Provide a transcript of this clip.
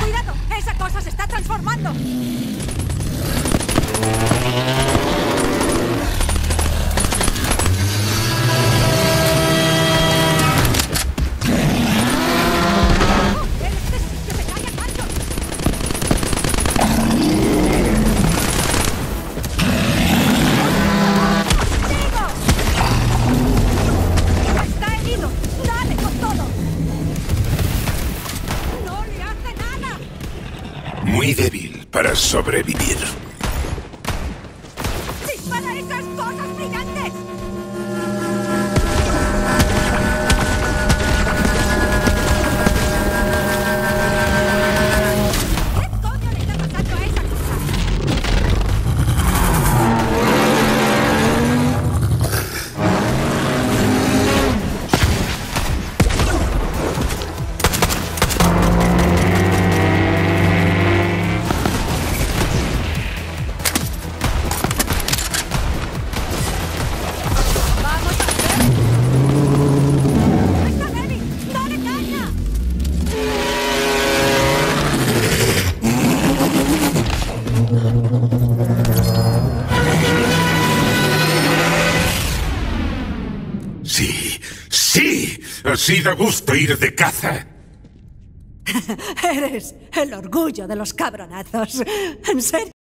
¡Cuidado! ¡Esa cosa se está transformando! todo. ¡No le hace nada! Muy débil para sobrevivir. ¡Dispara esas Sí, sí. Así da gusto ir de caza. Eres el orgullo de los cabronazos. En serio.